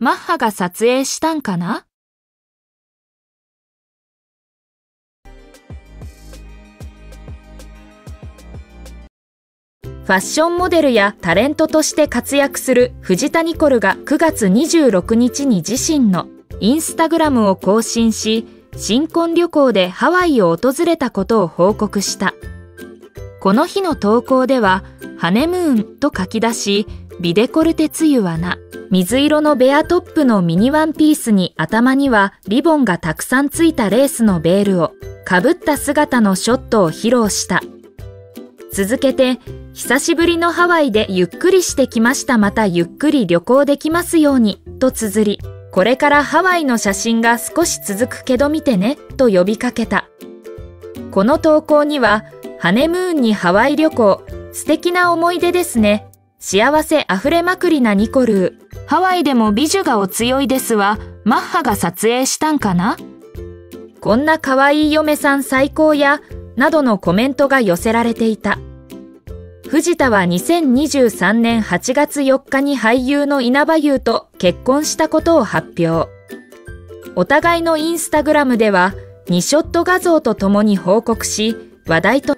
マッハが撮影したんかな？ファッションモデルやタレントとして活躍する藤田ニコルが9月26日に自身のインスタグラムを更新し、新婚旅行でハワイを訪れたことを報告した。この日の投稿では、ハネムーンと書き出し、ビデコルテつゆはな、水色のベアトップのミニワンピースに頭にはリボンがたくさんついたレースのベールを、かぶった姿のショットを披露した。続けて、久しぶりのハワイでゆっくりしてきましたまたゆっくり旅行できますように、と綴り、これからハワイの写真が少し続くけど見てね、と呼びかけた。この投稿には、ハネムーンにハワイ旅行、素敵な思い出ですね。幸せあふれまくりなニコルー。ハワイでも美女がお強いですわ。マッハが撮影したんかな？こんな可愛い嫁さん最高や、などのコメントが寄せられていた。藤田は2023年8月4日に俳優の稲葉優と結婚したことを発表。お互いのインスタグラムでは、2ショット画像とともに報告し、話題と